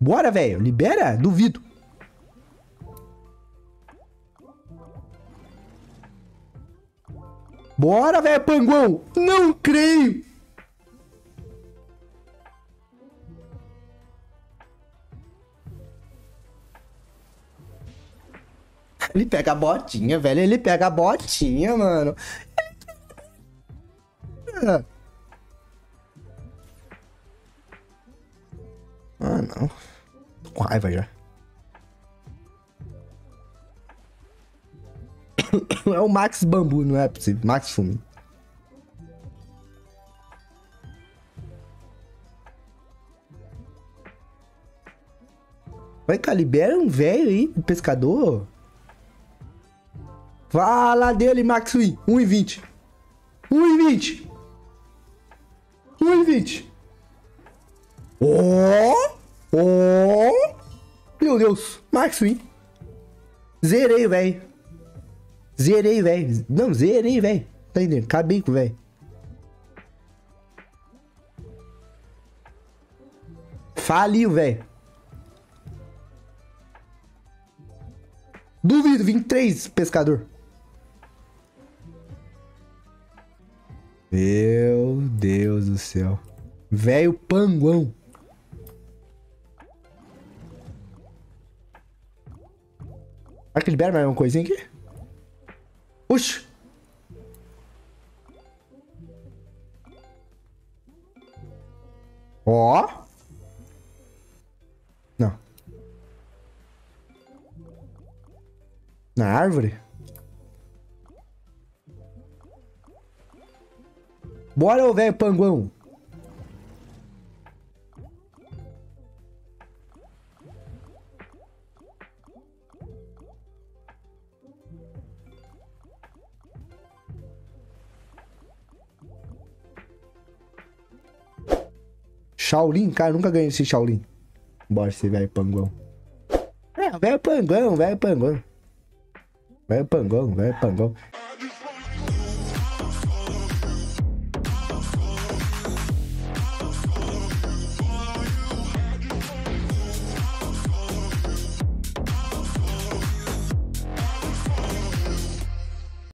Bora, velho. Libera? Duvido. Bora, velho, panguão. Não creio. Ele pega a botinha, velho. Ele pega a botinha, mano. Não. Tô com raiva já. É o Max Bambu, não é possível. Max Fume. Vai, cá, um velho aí, pescador. Fala dele, Max Win. 1,20. 1,20. 1,20. Oh! Oh! Meu Deus. Max Win. Zerei, velho. Zerei, velho. Não, zerei, velho. Tá entendendo? Acabei com velho. Faliu, velho. Duvido, 23, pescador. Meu Deus do céu. Velho panguão. Será que libera mais uma coisinha aqui? Puxa. Ó. Não. Na árvore? Bora, ô velho panguão. Shaolin, cara, nunca ganhei esse Shaolin. Bora, esse velho panguão. É, velho panguão, velho panguão. Velho panguão, velho panguão.